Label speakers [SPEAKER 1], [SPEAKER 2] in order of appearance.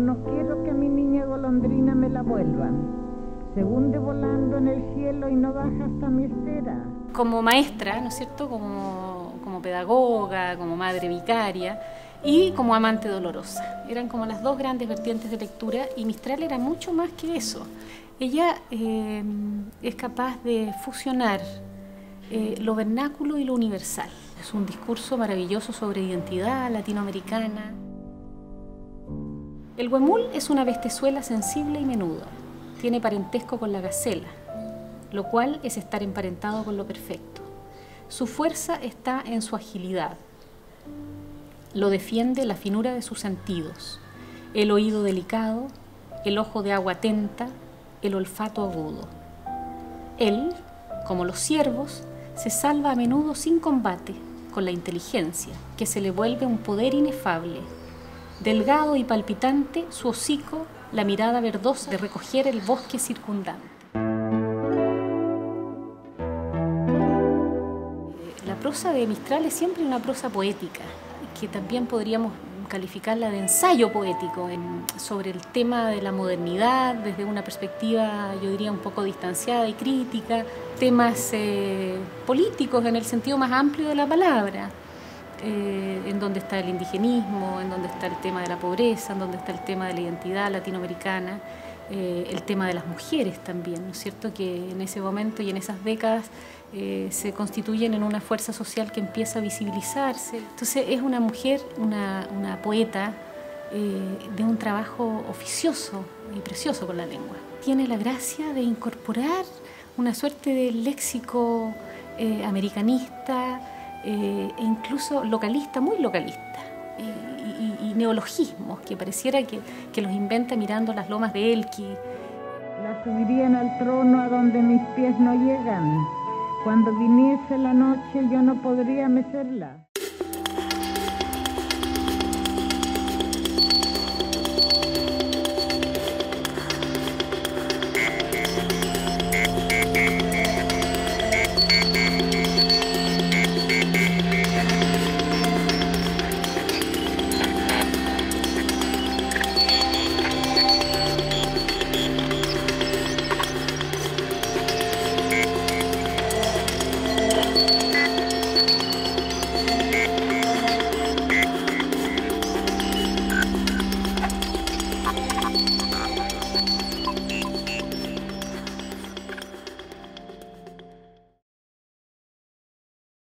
[SPEAKER 1] nunca vuelvan. Se hunde volando en el cielo y no baja hasta mi estera.
[SPEAKER 2] Como maestra, ¿no es cierto? Como, como pedagoga, como madre vicaria y como amante dolorosa. Eran como las dos grandes vertientes de lectura y Mistral era mucho más que eso. Ella eh, es capaz de fusionar eh, lo vernáculo y lo universal. Es un discurso maravilloso sobre identidad latinoamericana. El huemul es una bestezuela sensible y menuda. Tiene parentesco con la gacela, lo cual es estar emparentado con lo perfecto. Su fuerza está en su agilidad. Lo defiende la finura de sus sentidos, el oído delicado, el ojo de agua atenta, el olfato agudo. Él, como los ciervos, se salva a menudo sin combate, con la inteligencia, que se le vuelve un poder inefable. Delgado y palpitante, su hocico, la mirada verdosa de recoger el bosque circundante. La prosa de Mistral es siempre una prosa poética, que también podríamos calificarla de ensayo poético sobre el tema de la modernidad desde una perspectiva, yo diría, un poco distanciada y crítica, temas eh, políticos en el sentido más amplio de la palabra, eh, en donde está el indigenismo, en donde está el tema de la pobreza, en donde está el tema de la identidad latinoamericana. Eh, el tema de las mujeres también, ¿no es cierto? Que en ese momento y en esas décadas eh, se constituyen en una fuerza social que empieza a visibilizarse. Entonces es una mujer, una, poeta de un trabajo oficioso y precioso con la lengua. Tiene la gracia de incorporar una suerte de léxico americanista e incluso localista, muy localista neologismos que pareciera que, que, los inventa mirando las lomas de Elqui.
[SPEAKER 1] La subirían al trono a donde mis pies no llegan. Cuando viniese la noche yo no podría mecerla.